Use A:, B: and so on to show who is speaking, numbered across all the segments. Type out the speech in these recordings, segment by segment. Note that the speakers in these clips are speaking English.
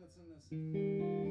A: that's in this.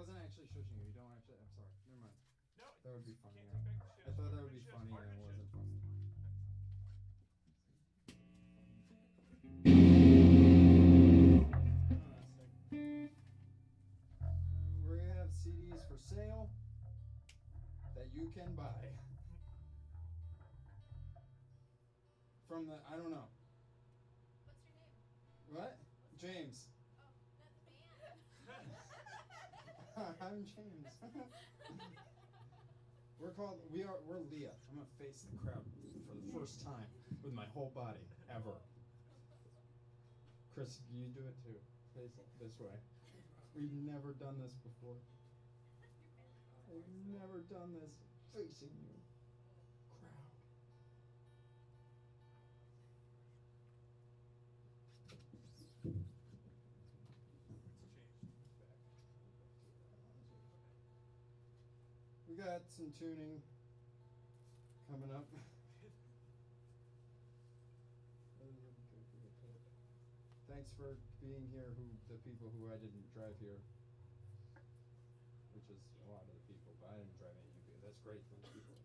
A: Wasn't actually shushing you. You don't actually. I'm sorry. Never mind.
B: No,
A: That would be funny.
B: can't take back the
A: I thought that would be
B: Shit,
A: funny and it wasn't
B: shit.
A: funny. We have CDs for sale that you can buy. From the I don't know.
C: What's your name?
A: What? James. I'm James. we're called we are we're Lea. I'm gonna face the crowd for the first time with my whole body ever. Chris, you do it too. Face it this way. We've never done this before. We've never done this facing you. Got some tuning coming up. Thanks for being here, who the people who I didn't drive here, which is a lot of the people, but I didn't drive any. That's great. Those people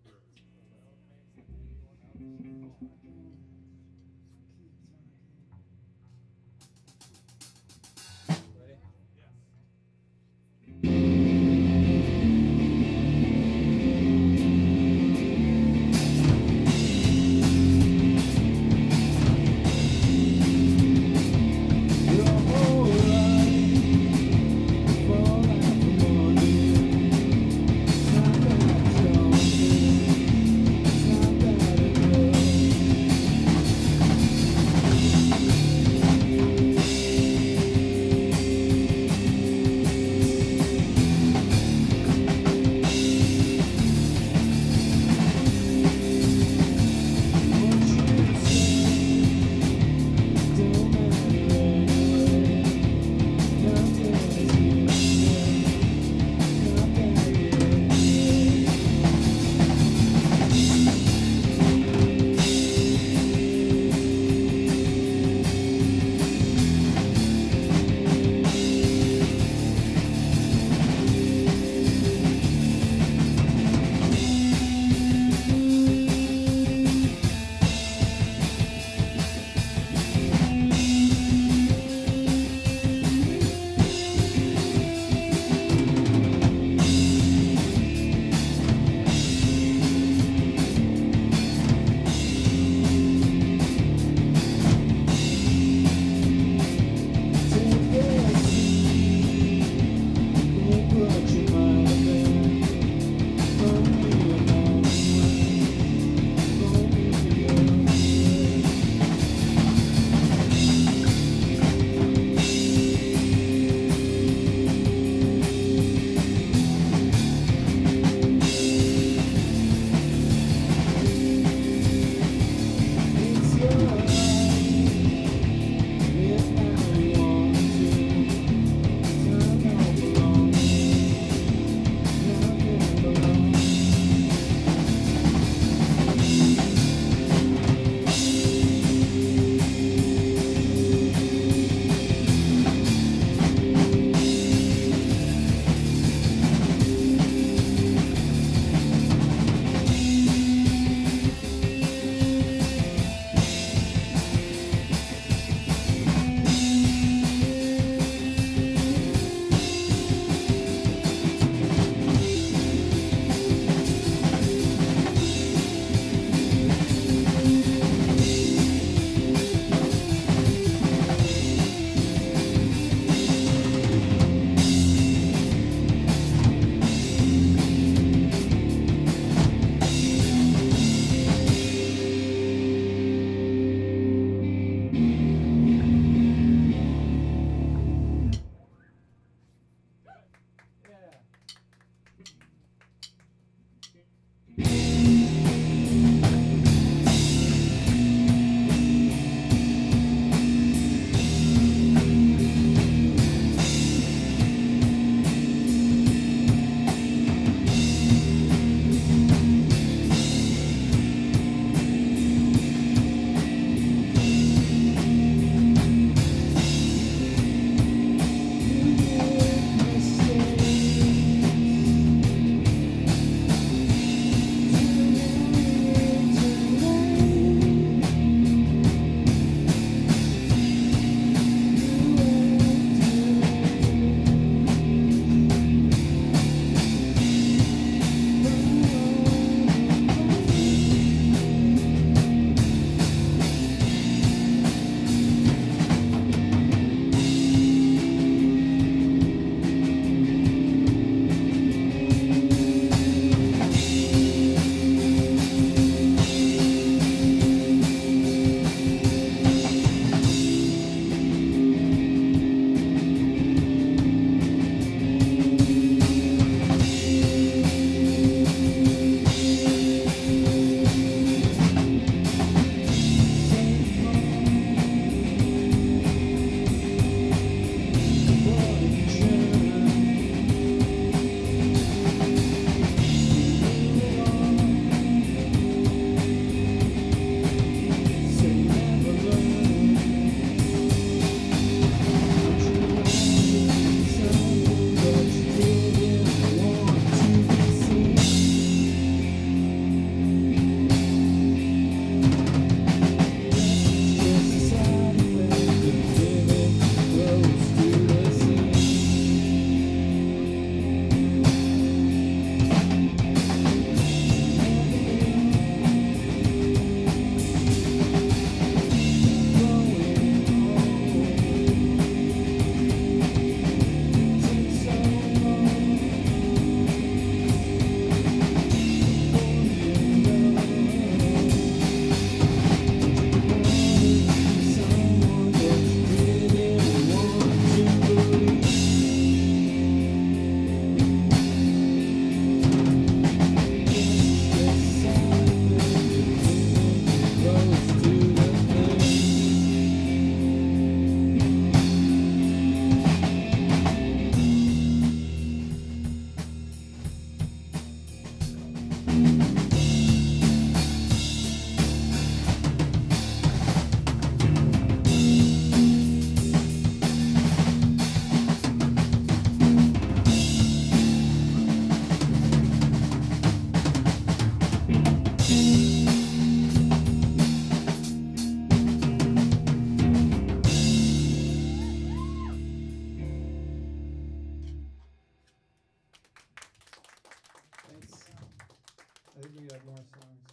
A: I think we have more songs.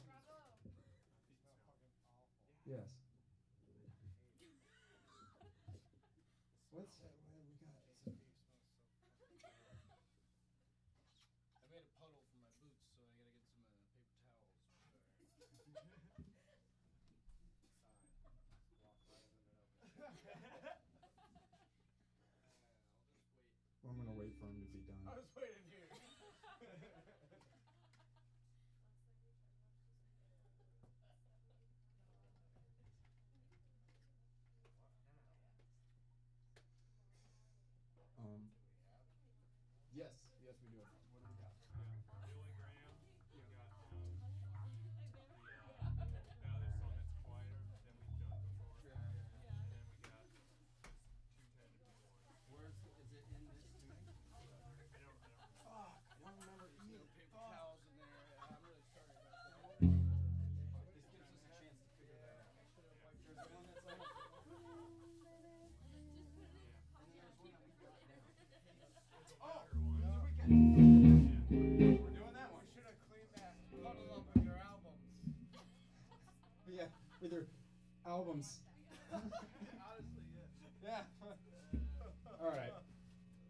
A: Yes. What's that? What have we got?
B: I made a puddle for my boots, so I gotta get some uh, paper towels.
A: Well, I'm gonna wait for him to be done.
B: I was waiting.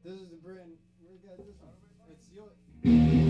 A: This is the Britain. We got this one. It's your.